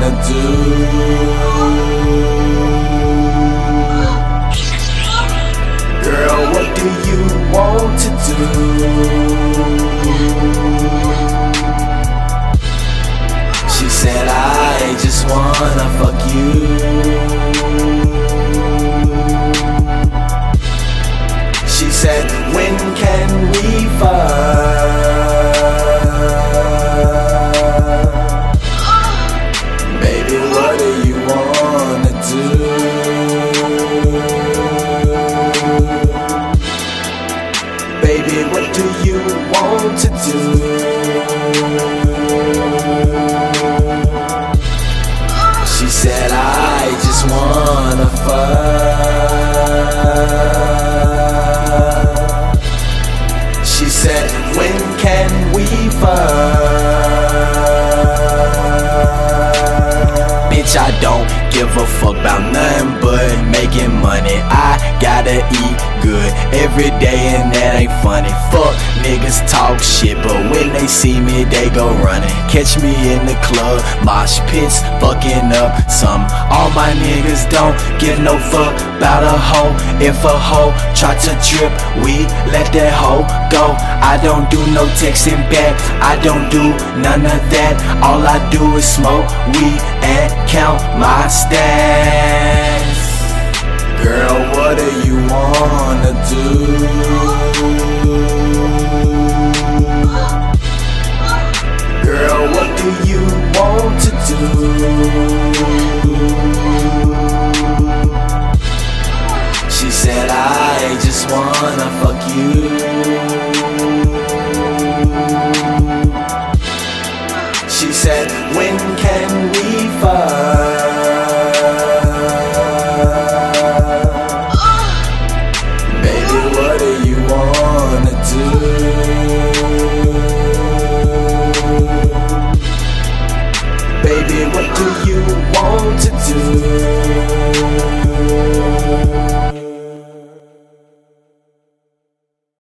wanna do? Girl, what do you want to do? She said, I just wanna fuck you. To do? She said, I just wanna fuck. She said, when can we fuck? Bitch, I don't give a fuck about nothing but making money. I gotta eat good every day, and that ain't funny. Fuck niggas talk shit, but when they see me, they go running. Catch me in the club, mosh pits, fucking up some. All my niggas don't give no fuck about a hoe. If a hoe try to trip, we let that hoe go. I don't do no texting back, I don't do none of that. All I do is smoke weed and count my stats. She said, I just wanna fuck you. She said, when can we do you want to do?